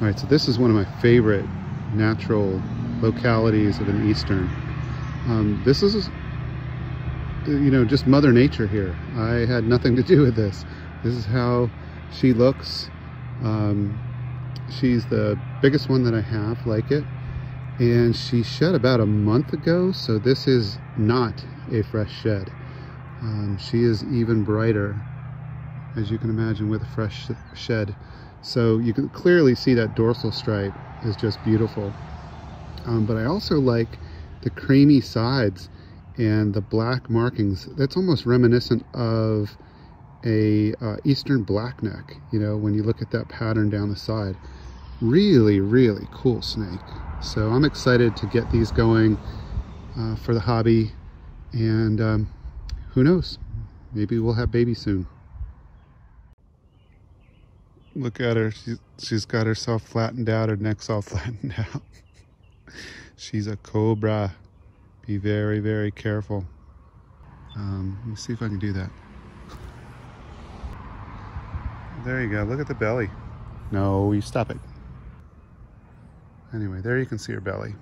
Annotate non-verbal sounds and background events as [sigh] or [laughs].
All right, so this is one of my favorite natural localities of an eastern. Um, this is, you know, just Mother Nature here. I had nothing to do with this. This is how she looks. Um, she's the biggest one that I have like it. And she shed about a month ago, so this is not a fresh shed. Um, she is even brighter, as you can imagine, with a fresh shed. So you can clearly see that dorsal stripe is just beautiful. Um, but I also like the creamy sides and the black markings. That's almost reminiscent of a uh, eastern blackneck, you know, when you look at that pattern down the side. Really, really cool snake. So I'm excited to get these going uh, for the hobby and um, who knows, maybe we'll have babies soon. Look at her, she's, she's got herself flattened out, her neck's all [laughs] flattened out. she's a cobra. Be very, very careful. Um, let me see if I can do that. There you go, look at the belly. No, you stop it. Anyway, there you can see her belly.